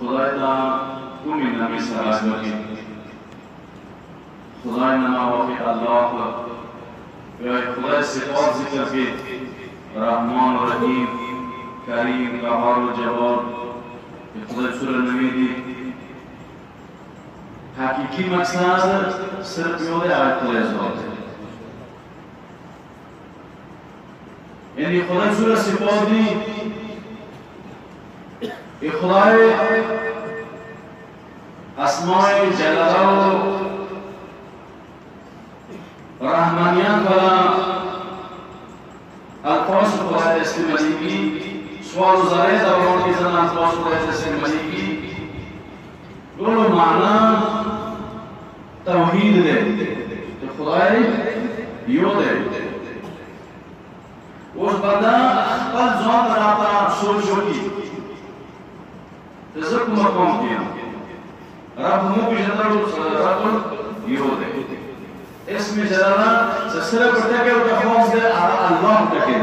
خدای تا کومی نمی سرای بکی خدای نما وقی اللہ یا خدای صفات ذکر کی رحمان و رحیم کریم قهار و جبار خدای سور نمی دی حقیقی مقصد صرف یوده آیت خدای ذات یعنی خدای سور صفات دی ای خدای اسماء جلاله و رحمانیت و الفاظ خدای استعمالی کی سوال و دوران کی زن الفاظ خدای استعمالی کی دونوں معنی توحید دے کہ خدای یو دے اس بندہ خپل ځان راته سوچ وکړي زه کوم کیم رب مو پیژندلو رب یو دی اسم جلاله چې صرف ټکه او خاص دی الله ټکه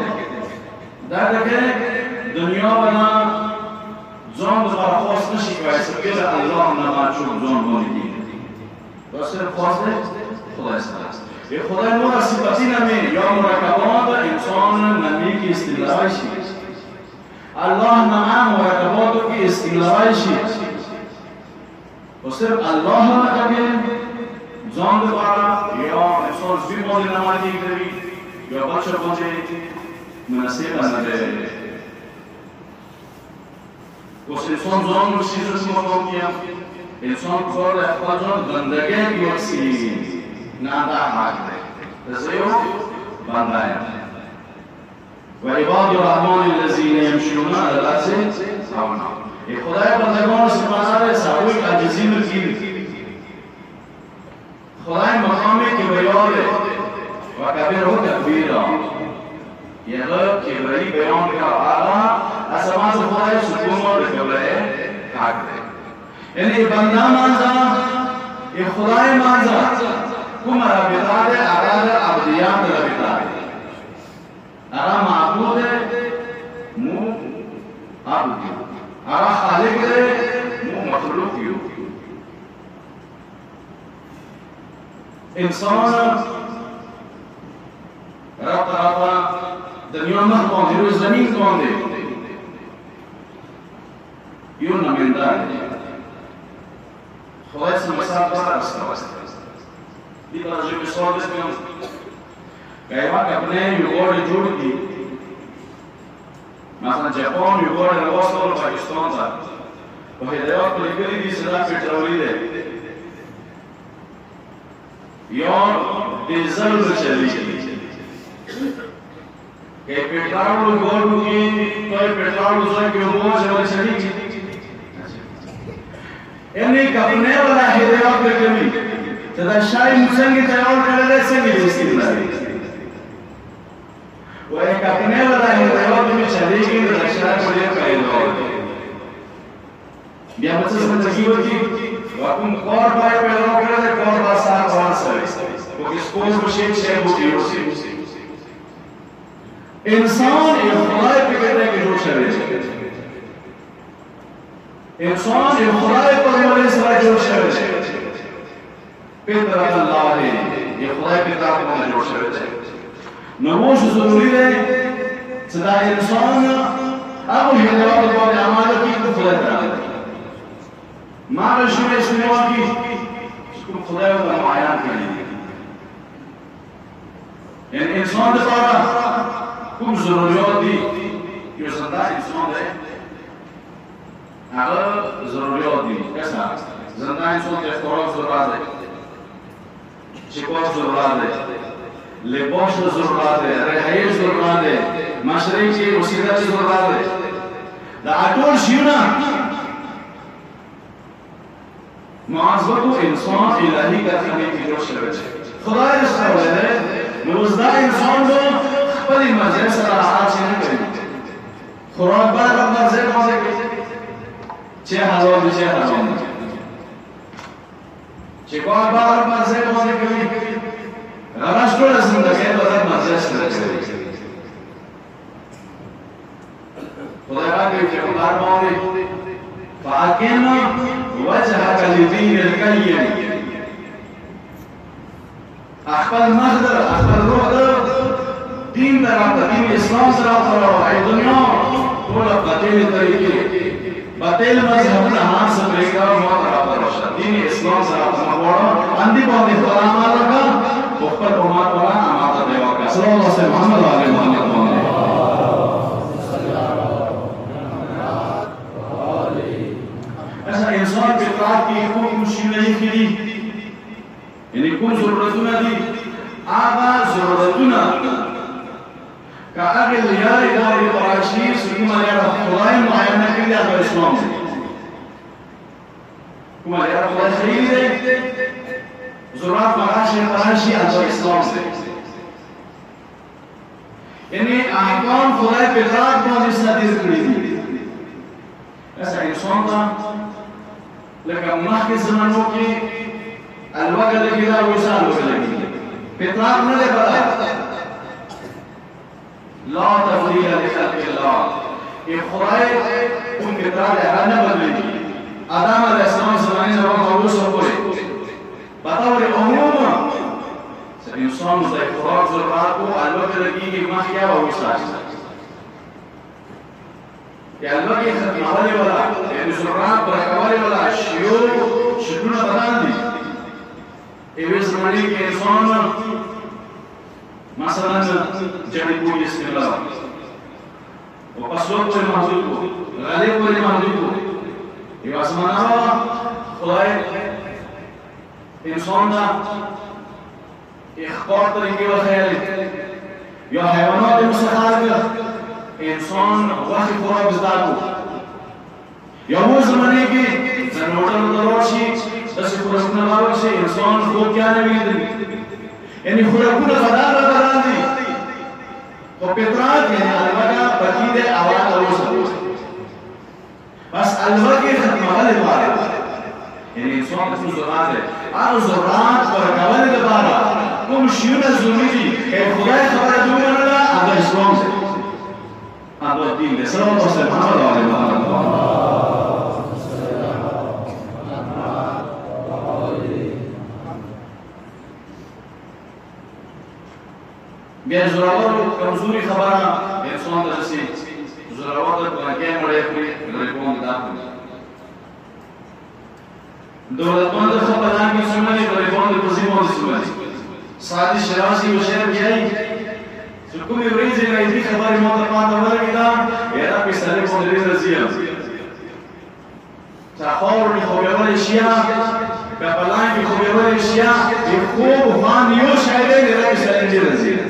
دا ټکه دنیا بنا ځان د خاص نشي کوي چې الله نه ما چون ځان باندې دی دا صرف خاص خدای سره یہ خدا نور صفتی نمی یا مرکبات انسان نمی کی استدلائی شی اللهم نعم معه ويتبوت في استغلالشي وصرف الله لكبير زند قرار يا رسول في بول نمازي كبير يا بچه بچه مناسب نده وصرف زند شیز مطمئن انسان خود اخراج زندگی بیسی نه در حق ده رسیو بنده و عباد الرحمن الذین یمشون علی الارض هونا ای خدای بندگان سپاسر سبوی عجزی رو خدای مقامی که بیار و کبیر و تکبیرا یعنی که بری بیان که آقا از سماز خدای سکون و رکبره حق ده. یعنی بنده مانزا ای خدای مانزا کم را ده اعلا عبدیان ربطه دے ارا معبود ہے مو عبد ارا خالق ہے مو مخلوق یو انسان رب رب دنیا میں کون دے روز زمین کون دے یو نمائندہ ہے خدا سے مثال پر رستا دی پر جو مثال دے کہوا کہ اپنے یوگوڑ جوڑ کی مثلا جاپان یوگوڑ نواز اور پاکستان تھا وہ ہدایات کو لکلی دی صدا پیٹرولی دے یا ڈیزل رو چلی کہ پیٹرول گوڑ کی کوئی پیٹرول زوئے کہ وہ چلی چلی کی یعنی کپنے والا ہدایات لکلی تدا شاہی مسنگی تیار کرلے سے ملی اس کی انسان یہ خدای پہ کہتے ہیں کہ جو شوے انسان یہ خدای پر مولے سرا جو شوے پتر اللہ ہے یہ خدای پہ تاپ میں جو شوے نموش ضروری ہے صدا انسان ابو ہدایت اللہ نے عمال کی تو خدا تعالی مار شوے سنوا کی اس کو خدا و معیات کرنی یعنی انسان دے پارا کم ضروریات دی جو زندہ انسان ہے اگر ضروریات دی کیسا زندہ انسان دے خوراک ضرورات ہے چکوات ضرورات ہے لباس ضرورت ہے رہائش ضرورت ہے مشرق کی وسیلہ ضرورت ہے دا اٹول شیونا. معذبت و انسان الہی کا خمی کی جو شروع ہے خدا اس کا وجہ ہے انسان کو خپلی مجھے سر آہا چینے کریں خوراک بار رب مرزے موزے کے چھے ہزار بھی چھے ہزار چکوار بار رب مرزے موزے کے هغه ټول زندګي په دغه مجلس کې کړې خدای راګي چې عمر باندې فاکن وجهك لدين القيم اخبل مخدر اخبل روح دين در دين اسلام سره أو دنیا ټول په دې طریقې مذہب نہ ہاتھ سے بریکا موت آتا رشا دین اسلام سر آتا مقوڑا اندی باندی خدا مالا کا بخبر امات والا اماتا دیوا کا صلی اللہ سے محمد آگے محمد محمد ایسا انسان کے طاعت کی خوب مشکل نہیں کھلی یعنی کون ضرورتنا دی آغا ضرورتنا کا كأغلياء إلى إبراشي سلما يرى الله معينة كده على الإسلام كما يرى الله سيدة زرات مراشي مراشي على الإسلام. يعني أحكام خداي بلاد ما جسنا دي. ذكري أسعي صنطة لك أمحك زمنوكي الوقت كده ويسال وكده بطلاق نده بلاد لا تبديل لخلق الله. إيه اے خدای اون کتاب طرح نه بدلی آدم علیہ السلام زمانی جب قبول سب بولے بطور عموم سبی انسان زي خوراک ذرات کو الوقت لگی کہ ما کیا ہوا وصال يعني الوقت يخدم حوالي ولا يعني زرعات برحوالي والا شيوخ شنو شغلان دی ایوی زمانی کے انسان مثلا جمع کو استعمال و پسوک چه محضور کو غالب ولی محضور کو یو اسمانا خدای انسان دا اخبار طریقے و خیال یا حیوانات مسخر کر انسان وقت خورا بزدار کو یا وہ زمانے کے زنوٹا مدرور شی دس خورا سنگا شی انسان خود کیا نبی دنی یعنی خوراکون غدار را بران دی تو پترات یعنی الوگا بکید آوان روز بس الوگی ختم والے بارے یعنی انسان کو ضرورت ہے آن ضرورت پر قبل دبارا کم شیون ظلمی دی کہ خدای خبر جو کرنا اگر اسلام سے اگر دین دے سلام و سلام محمد علیہ محمد بیا زراور کمزوری خبره انسان ته رسي زراور د ګناګي مړې کوي نړۍ کوم دا دولتمند خبره کې سمونه د کوم د پزیمو د سمونه سادي شراسي أو شهر جاي چې کومې ورځې نه دې خبره مو ته پاتې ورګی دا یاره په سره په دې راځي تحاور لخبيرة الشيعة كبلاين لخبيرة الشيعة يخوب فان يوش عليه لرئيس الانجليزي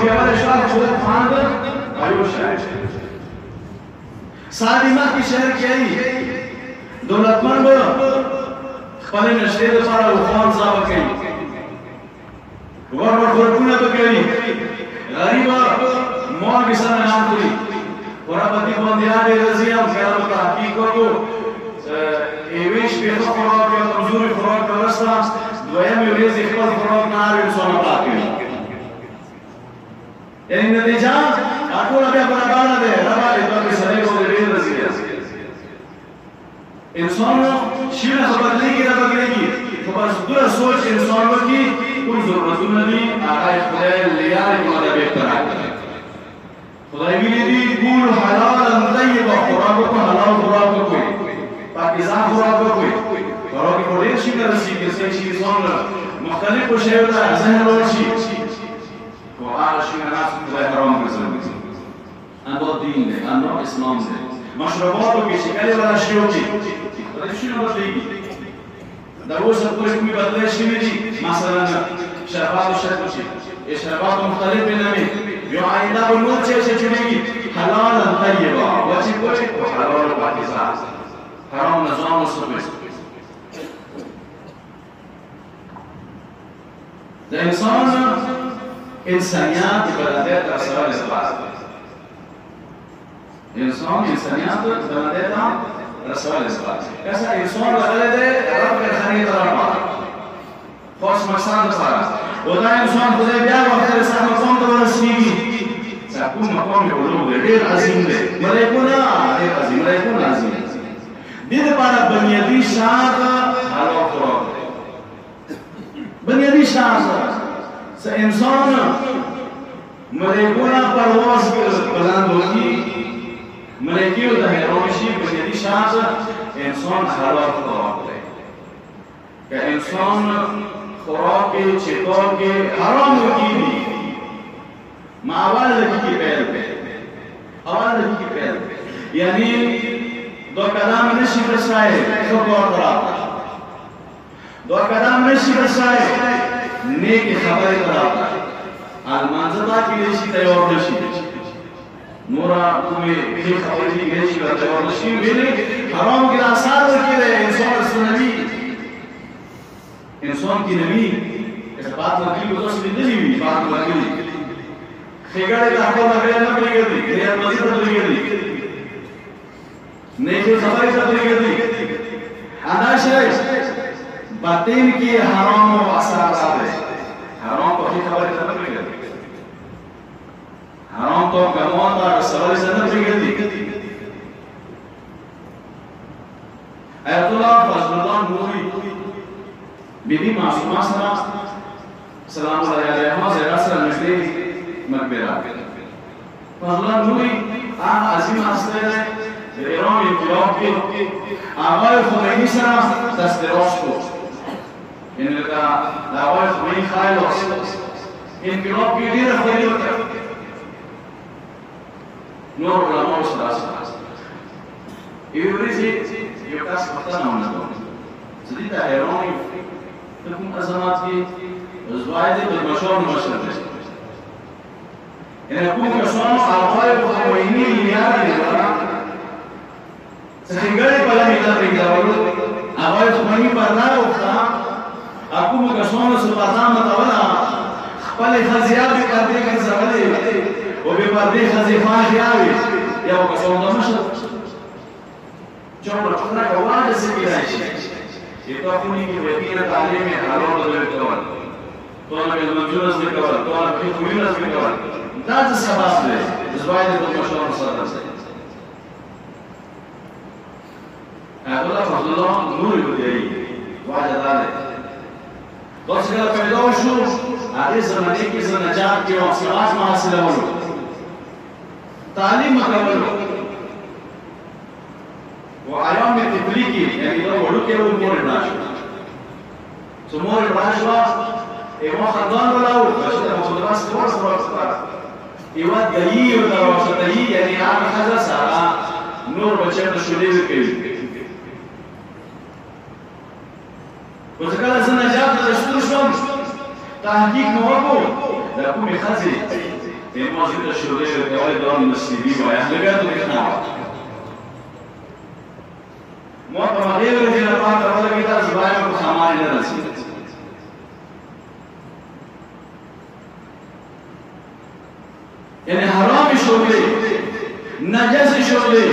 fiecare șoară și o fandă, mai ușa سادی ما کی شہر کیا ہی دولتمند خپل نشته د پاره وفان صاحب کوي ور ور ورکونه به کوي غریب مور کې سره نام کوي ورا پتی باندې اړ رضی او خیال تحقیق کو ایویش په خوراک یا کمزوري خوراک ورستا دویم ورځ خپل خوراک نه اړ انسان پاکي یعنی نتیجہ اٹول بیا برابر نه ده ربا دې په سره کو دې رضی انسان شیره خبر لګي را بګړي خبر دغه سوچ انسان ورکی کوم ضرورتونه دي هغه خدای لیارې کوله به تر خدای ویلي دي کول حلال طیب خوراک کو حلال خوراک کوي پاکیزه خوراک کوي خوراک کو ډیر شي درسي کې څه شي انسان مختلف شیو ته ذهن ورشي کو For in she will ask you that wrong reason. And what deen they, and what Islam they. مشروبات وكشكالي ولا شيوتي. طيب شنو بدي؟ دروس الطريق مبدلة شمدي مثلا شربات الشربتي. الشربات مختلف من أمين. يعيدا بالموت شيء شيء حلالا طيبا وتبوي وحلال وعكسا. حرام نظام الصبح. الإنسان insegnati dalla detta Saleh Sbazza. Insan insegnato dalla detta Saleh Sbazza. Questa insan ولد رب الخليل الأربعة. خاص مكسان الصلاة. وده انسان خدای بیا وقت رسال مقام دوباره سیمی سکون مقام علوه غیر عظیم ده ملیکونا غیر عظیم ملیکونا عظیم دید پارا بنیادی شاعر حلوه خوراک بنیادی شاعر سے انسان ملیکونا پرواز بلند ہوگی ملیکی و دہرونشی بنیادی شاعت انسان حلال خوراک لے کہ انسان خوراک چطور کے حرام ہوگی بھی معاول لگی کی پیر پہ اول لگی کی پیر پہ یعنی دو قدم نشی رسائے تو دعا کراتا دو قدم نشی رسائے نیک خبر کراتا المانزتا کی لیشی تیور نشی. نورا تمہیں بھی خبر کی لیشی کا تیور نشی. میرے حرام کی آثار رکھی رہے انسان اس نبی. انسان کی نبی اس بات لگی کو تو سنی نہیں بات لگی خیگڑے کا حقا لگے نہ پڑی گئی غیر مزید پڑی گئی نیکی خبری تبلی تبلیغ دی. انداش باطن کی حرام و اثرات ہے حرام کو خبری تبلیغ دی حرام تو گموان دا سوال سے تبلیغ دی ایت اللہ فضل اللہ نوری بی بی معصومہ سرا سلام علیہ علیہ زیرہ سرا نشلی مقبرہ فضل اللہ نوری آن عظیم حسن ہے ایران انقلاب کے آقای خمینی سره دست In the, the words Mikhailos, in Europe you didn't hear Luther. Nor ulama usul Everything you pass Muhtana on the door. So did I wrong you? تكون أزمات في زوايد بالمشور مشور إن يكون مشور على خير وإني لنيابي لبرا سخنگري بلا ميلا بيجاولو أغاية تمني برنا وقتا اكو کسانو سو قضام تولا خپل خزیاب پردې ګرځولې أو به پردې خزیفان یاوي یا کسانو د مشر چوره چوره کواد سکی راشي یہ تو اپنی کی وکیل تعلیم ہے حلال اور کول تو أنا کے منظور اس کول تو أنا کی خویر اس کول دا څه سبب دی زوای د مشر سره سره الله نور دی واجب دی داسې کله پیدا شو هغې زمانې کې زه نجات کې وم سواد مه حاصلولو تعلیم مه کولو و ایام مې طفلي کې یعنې دا وړوکی و مور یې مړه شوه چې مور یې مړه شوه یوه خدان ولاو یوه دایي ورته راوسطوي یعنې هغه ښځه ساره نور بچیانو شیدې ورکوي خو چې کله زه نجات ته شتون شوم تحقیق مې وکړو د کومې ښځې تیم موجوده شده ارتباط دارم مسیبی با اهل بیت نبود محترم دیگر جناب پاک رب کی طرف زبان کو سامان نہ رسید یعنی حرام شغلی نجس شغلی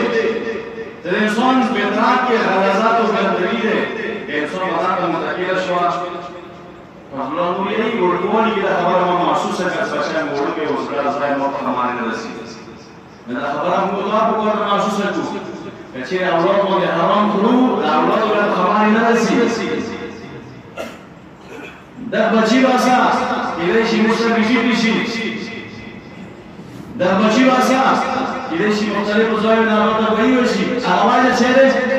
تر انسان بطاق کے غلظات و گندگی ہے انسان ته متکیل شو الله نو یې ورکوونی کې خبره ما محسوسه کړه چې بچا مې ورکه اوس دا ځای مو ته باندې نه رسي دا خبره موږ لا په کومه محسوسه کړو چې اولاد مو حرام کړو دا اولاد له خبره نه رسي دا بچی واسا کله شي مشته بيشي شي دا بچی واسا کله شي مختلف ځایونه نه راته وایي شي اواز چه ده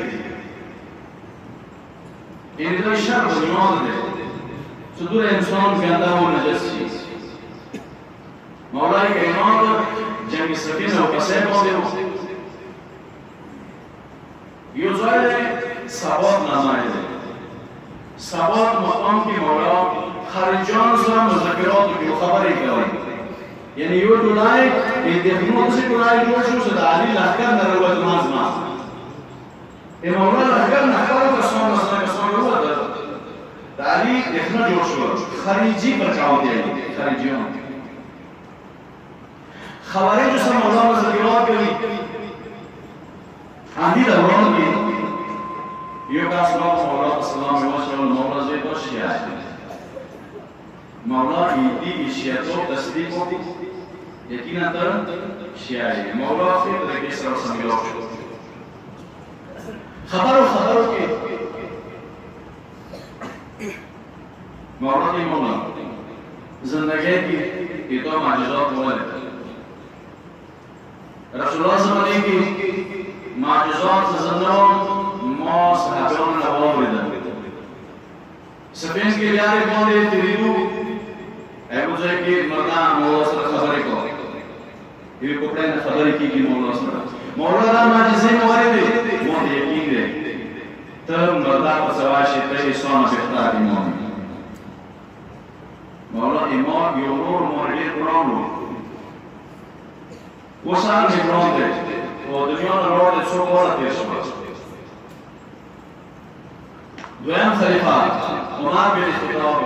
یعنی تو شر بنیاد ده صدور انسان گنده و نجس چیز مولای کائنات جنگ سفینه و کسه بانده یو ځای ثبات نمایه ده ثبات مقام کې مولا خارجان سره مذاکرات او خبرې کوي یعنی یو ټولای د دې خدمت څخه ټولای جوړ شو چې د علي لښکر نه امامنا اگر نفر کسان مثلا کسان رو داد داری اخنا جور شد. خریجی برچاو دیگه. خریجیان جو سر مولانا رضویلا کلی اندی دوران کی یو کس را مولا سلام و شر مولا زی باش شیعه مولا ایدی تو تصدیق یقینا ندارن شیعه. مولانا خیلی دیگه سر سمیلا شد. شو خبرو خبرو کې مولا دې مولا زندگی کې ایتو معجزات ولر رسول الله صلی الله علیه کی معجزات زندون ما صحابیان له اوریدل سپینس کې لارې باندې تیریدو هغه ځای کې مولا مولا سره خبرې کوي یوه کوپړې نه خبرې کیږي مولا سره مولا دا معجزې مو ورېدې مو ته یقین دی ته مردا په سوا شي ته یې امام مولا امام یو نور مولوی قرآن و وسان چې قرآن دی او دنیا نه راوړل څو کاله تیر شوه دویم خلیفہ عمر بن خطاب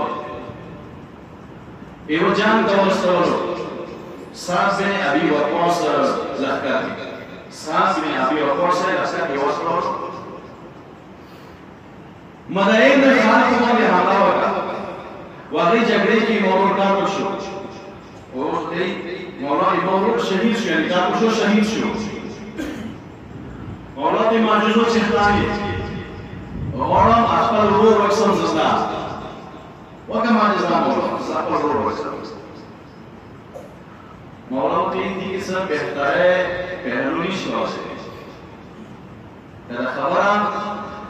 ایو جان کا وستور ساس بن ابی وقاص زہکا ساس بن ابی وقاص زہکا ایو وستور مدعین خلق باندې حمله وکړه واغې جګړې کې مولا کار وشو او دې مولا امام شهید شو یعنی کار وشو شهید شو مولا دې معجزو څښتانې مولا خپل روح وکسم زستا وکه معجزه مولا خپل روح وکسم مولا دې دې سره بهتره پهلوی شو ده خبره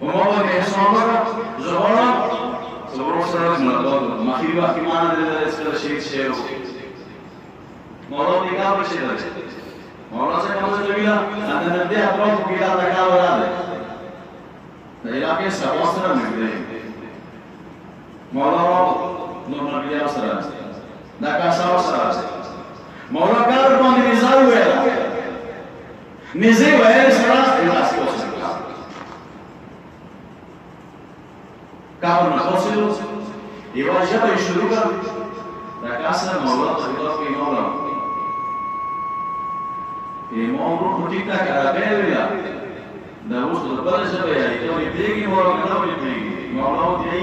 وموضوع مهسومر زهرة صبروا سرق مرضوض ما في واحد ما أنا لسه شيء شيء موضوع نقابل شيء موضوع سرق مرضوض بيلا أنا نبدأ أبغى بيلا تكابل هذا لا إلا كيس أبغى سرق مرضوض موضوع مولا نور نبی سر دکا سر سر مولا کار باندې نزار ویلا نزی ویل سره الاس کو سره کار نه حاصل یو ژبه شروع کړ دا کاسه مولا خدا کې مولا امام روح ټیک ټاک راغلی ویلا دا اوس د بل ژبه یې ته یې پیګي مولا نه وې پیګي مولا دې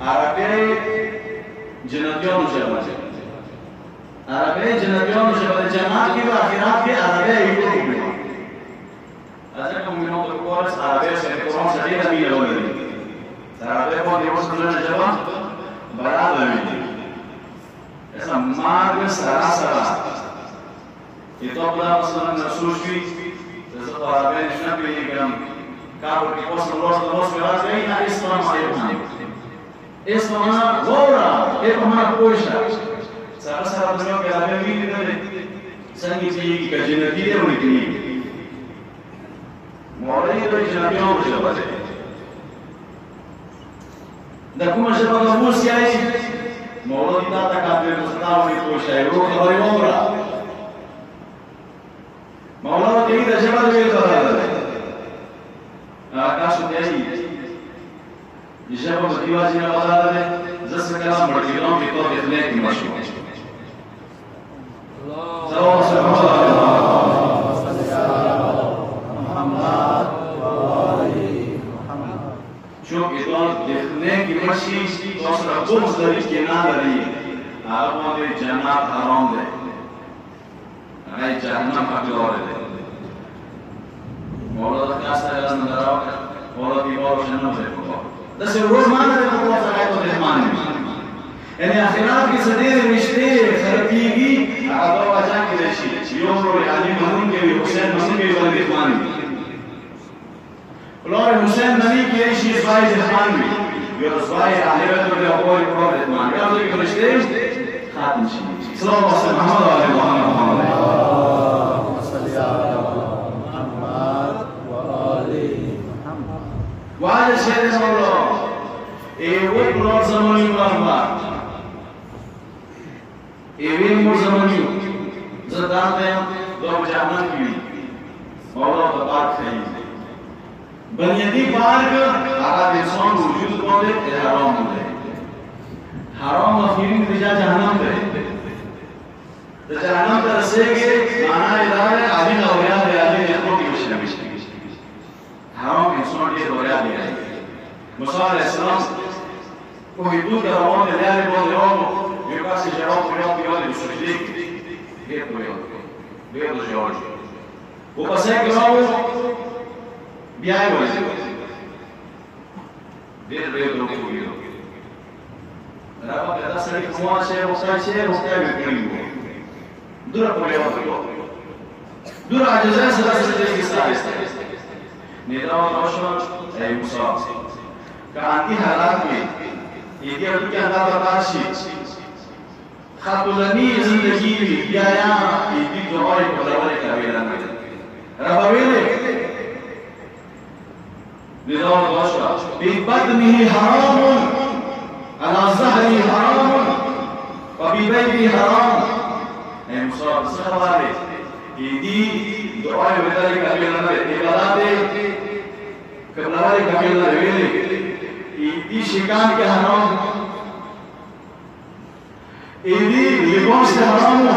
عربی جنتیانو ژبه عربی جنتیانو ژبه جنات کې او آخرت کې عربی یې کوي Aja kamu minum terkuat, Arabia saya kurang sedih tapi ya boleh. Sabe quando eu estou na Java? Barada me. Essa magra será será. E to bila poslana na službi, da se pa rabe ne bi igam. Kako ki posle loš da loš este mamá, ora, e mamá, poxa. Sara, sara, tu não quer saber a mim, né? Sangue, sim, que a gente aqui é muito lindo. Mora aí, já não, já vai ser. Da como já vai dar música aí, mora de data, cabe, não está, e poxa, é o que vai ora. Mas o lado que ele está chamando de aí, ده آکاش دې ژبه په دیواجی نه بدل ده this کلام مړګیرو په تو دې نه کې مشو الله صلی الله محمد چون ادان دخنه کی مشی دوسرا بغض داری که حرام ده هغه جهنم حق داره ده مولا دا کاسا اعلان ندراو مولا دیوار جنم ده دسه رومان د الله تعالی په رحمان یعنی اخرات کې سدیر نشته خرابيږي هغه واجا کې نشي چې یو پر علي مهون کې یو حسین مهون کې ولې رحمان ولور حسین نبی کې شي زوای رحمان وي یو زوای علي رحمت الله أو پر رحمان دا دوی کې نشته خاتم شي صلی الله علیه محمد علی محمد اللهم صل علی محمد وعلى محمد وعلى سيدنا الله ايه وقت زماني مرحبا ايه مو زماني زدان ته دو جهنم کې مولا د پاک خیم بنیادی پارک هغه د انسان وجود باندې حرام دی حرام مفهوم دی جهنم دی د جهنم ته رسېږي معنا یې دا دی عادي اوریا دی عادي نه کوي مشي حرام انسان ډېر اوریا دی موسی علیه السلام Corridura da onda della Boleomo, meu passe geral Curiel Pioli, Sujidic, Recuelo, Belo Jorge. O passeio Gromo, Biaio, Belo Jorge, Curiel. Dava pedaço de como a ser, o sai ser, o sai primo. Dura Curiel, Dura a José, da Sujidic, está, está. Nidão, Rocha, é um só. Kanti Haratmi, یہ کہ اللہ تباشی خاتولانی زندگی بیا یا ایدی دعائی کلاوائی کبیرہ میدن رب ویلے نظام البشرة ببدنه حرام على زهره حرام وببيته حرام. أي مصاب سخواري يدي دعاء بذلك أبينا نبي إباداته كبنواري كبيرنا نبيلي ایدی شکان کے حرام. ایدی لباس کے حرام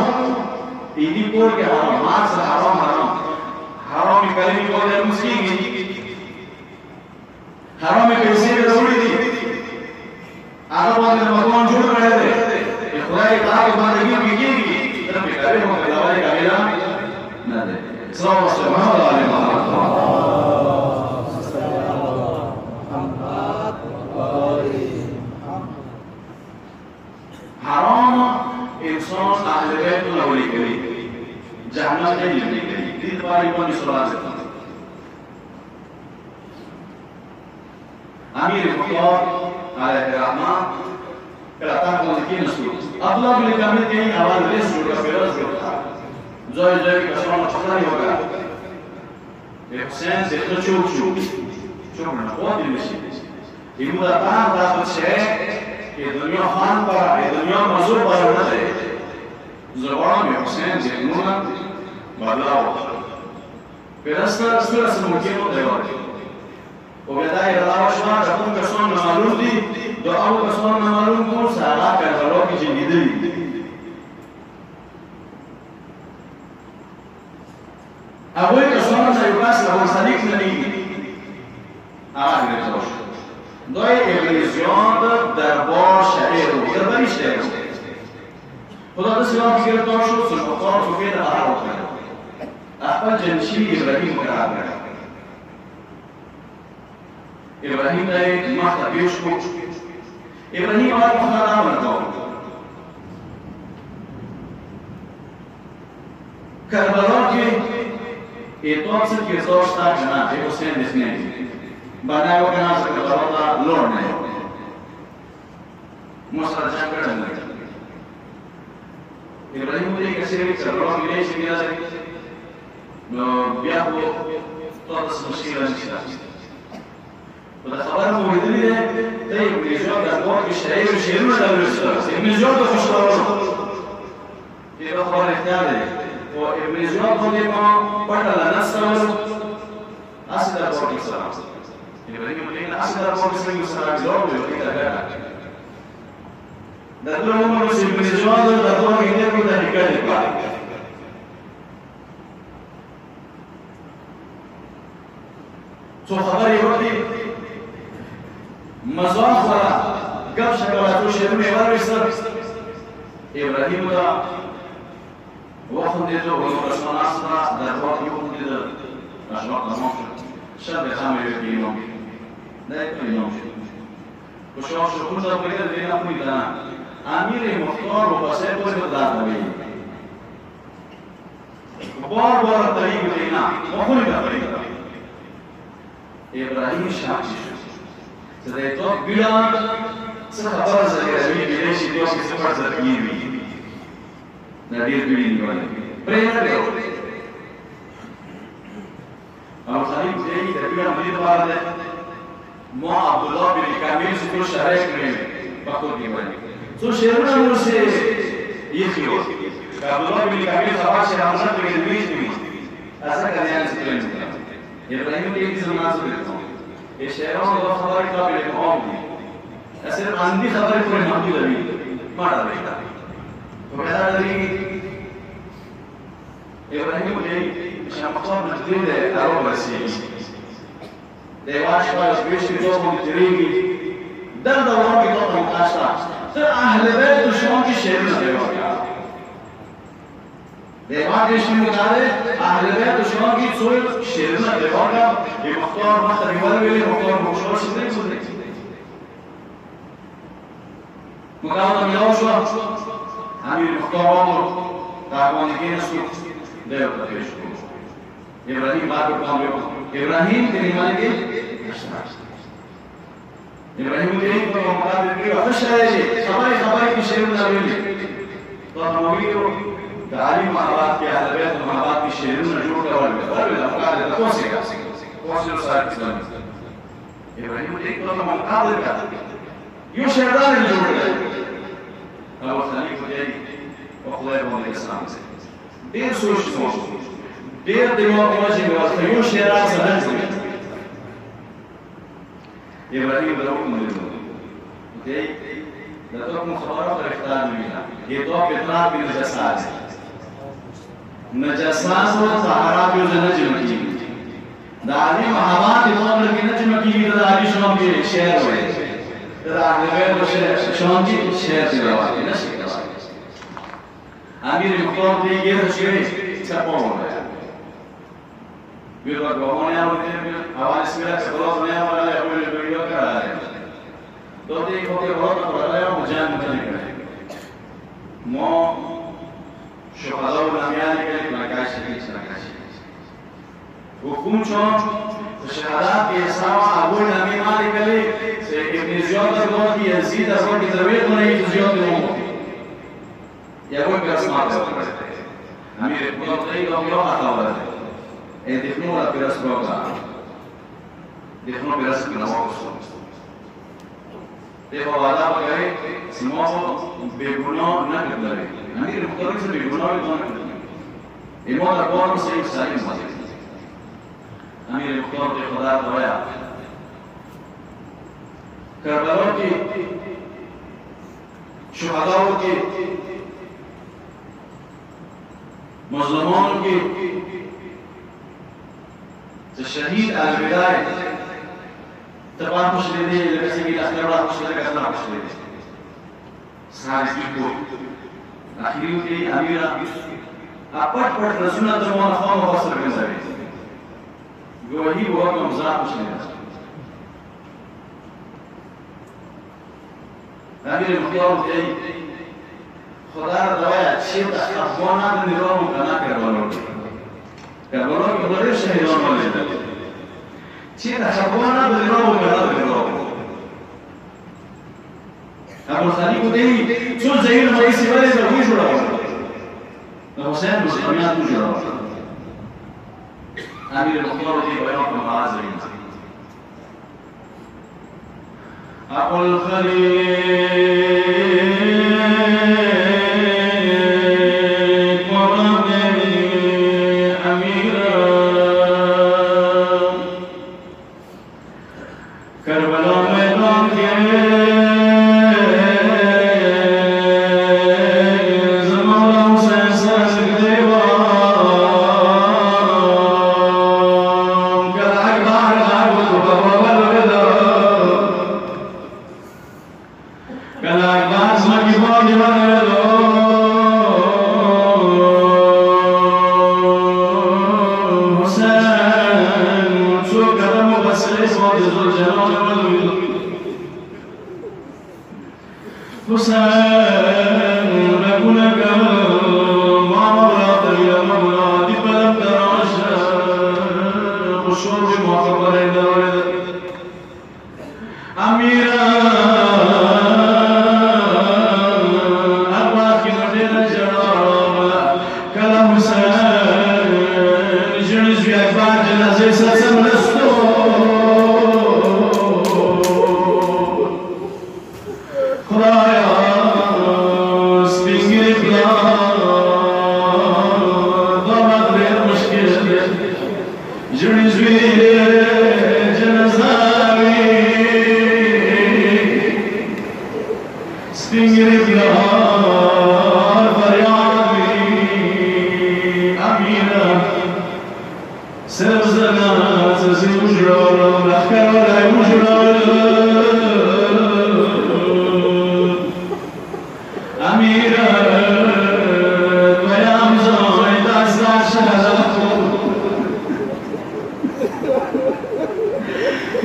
ایدی کور کے حرام. مار سے حرام. حرام حرام کلمی کو دے مسکی گی. حرام پیسے کے دوڑی دی. آگا باندے مکان جھوڑ رہے دے. خدای کہا کہ بندگی کی گی تب کبھی ہم دوائی کا ملا نہ دے سلام سبحان اللہ جهنم نبی دید باری بانی سلام زدن امیر فقار علیه رحمه کراتان مالکی نسول اپلا بلی کمی کئی آواز ریس رو یا پیرز رو جای جای کشمان چکنی ہوگا حسین دیکھنا چوب چوب چوب نخوان دیمشی ایمو داتان داخل شئے کہ دنیا خان پر آئے دنیا مزور پر نہ دے زبان حسین دیکھنونا Manaus. Pedanslar sura mukimo دیواره او بدا علاوه شما کوم کسان معلوم دي دو او کسان معلوم کوم سارا کډلو کې جنګیدلی هغه کسان چې یو پاس له صدیق نه دي هغه ګرځوش دوی ایلیزیون دربار شهر و درباری شهر خدا دستی هم که گرفتار شد سشبکار تو فیل احبال جنشین ابراهیم قرار کرد ابراهیم نے مخت پیش کو ابراهیم آر خدا نام رکھا کربلا کے اعتواب سے کردار تھا جناب حسین دسنے بنایا وہ کہنا سے کربلا کا لوڑ نہیں مسئلہ جان کر نہیں ابراهیم مجھے کسی بھی کربلا کی نہیں no viajo todas as mochilas tiradas. ودخلهم بالدنيا طيب الجواب الأخوات مش هيئوا مش هيئوا ولا مش هيئوا ابن الجواب مش هيئوا يبقى خبر الثاني وابن الجواب هو لما ولا نسل أسد أبوك السلام اللي بدي يقول لنا أسد أبوك السلام جواب يقول لك ده كله هم مش ابن الجواب ده هو كده كده هيكلم بعد تو خبرې وکړي مزان خورا ګپ شکلا تو شعرونه ورسر إبراهيم دا وخندې ته ورسمنا سره د وخت یو دې د اشواق شب خامې کې نو دا یې نو کو شو. شو کوم دا په دې نه مو دا امیر مختار أو بسې پورې دا دی بار بار طریق دینا مخول دا دی ابراهیم شاکی شد Sedaj to bila se خبر زده می بیره شی دیو که سفر زده گیری ندیر بیری نیوانه پره نبیو او خلیب دیگی تبیرا مدید بارده ما عبدالله بن کامیل سکر شهره کنیم بخور نیوانه سو شیرون امور سے یہ خیو عبدالله بن کبیر خبر سے حمزہ کو تدریج بھی ایسا کرنے يبراهيم يجزم مع زوجته الشيطان الله خبرك طب الإقام دي أسير عندي خبرك والحمد لله مرة بيتا وهذا دي إبراهيم ليه مش هنقطع بكتير ده أروى بسيس ده واش واش بيش يجوهم تريمي ده ده ورمي طبعا أشرع تر أهل بيت وشوك الشيطان الشيء ديوان ايش من قاله أهل بيت وشون في تصوير شيرنا ديوان يمختار ما تبي ولا بيلي مختار مشروع شديد شديد مقاومة ميلوش أمير مختار عمر تعبان كينسو دeo Deus. Ibrahim baru kami Ibrahim terima lagi. Ibrahim ini kalau mengalir dia apa sahaja, sampai sampai di sini nabi. Kalau nabi itu dari تعلیم محبات في ادبیات محبات کی شعروں نے جوڑ کر اور افکار ہے کون سے کون سے هناك اسلامی إبراهيم ليه طلب من قاضي ان شيطان الجمهور. هو خليفة إيه؟ ديالي وخلاي هو الاسلام دير سوش سوش دير دماغ ماشي بواسطه يو شيطان سنزل إبراهيم بلوكم للمؤمن دي لا تكون خبرات الاختار منها يطلب هناك من الجسد. نجاسات نجاسات و طهارات یو نه جمع کی دا علی محبات تو لگی نه جمع کی دا علی شما کی شعر وای دا علی غیر شعر شما کی شعر دی روایت نه شي امیر مختار دیگه چیه سپاه بیرو گواهان یا بودی اول اسمیت خلاص نیا ولی اول بیرو کرده دو دیگه خودی روات برای ما جمع کنه ما شهدا و نمیانی که نکاش نیست نکاش حکوم چون شهادات کے سوا ابو نمیانی کلی سے ابن زیاد کو کی یزید کو کی ضرورت نہیں زیاد نہیں ya voy a smart Amir, no traigo mi hoja ahora. E dihnu la piras proga. Dihnu piras به بالا بگه ما بیگناه نگذاره امیر مختار سے بیگناه بدون ایمان اقوام سے ایک سالم بازی امیر مختار خدا دوایا کربلا کی شہداؤں کی مظلومان کی شہید الوداع تبع مشلني لبسي بي الأخيرات مشلني أخيرات مشلني سعيد كوي أخيرو تي أميرا أقوات قوات نسونا جمعنا خوان وفصل بن زبيت جوهي وهم مزرع مشلني أمير المخيار تي خدار دوايا شيط أخوانا من نظام وكنا كربانون كربانون بغير شهيدان مالي دليل چې د افغانا د نظام کنا کربلو ابو خلیق دی څو زهیر مې سی ولې د وې جوړاو د حسین مسلمانان کو جوړاو امیر مختار دی بیان په معاذ أبو الخليل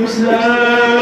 considerar.